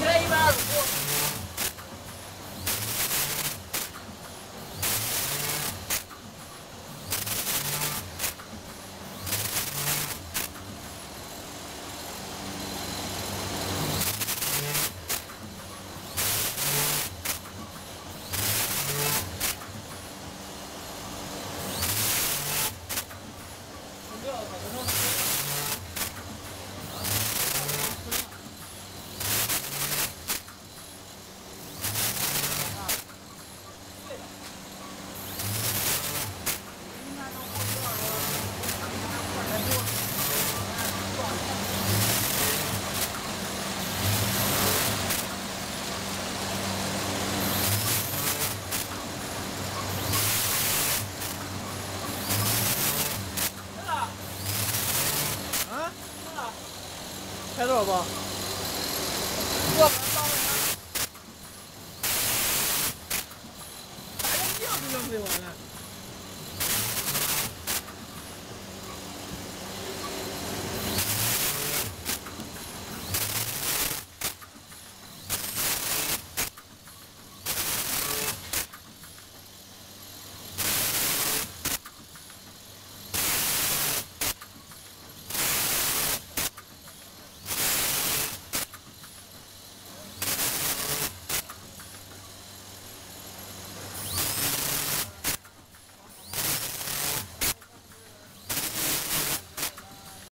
Três 好不好？过来帮我呀！打个吊就就完了。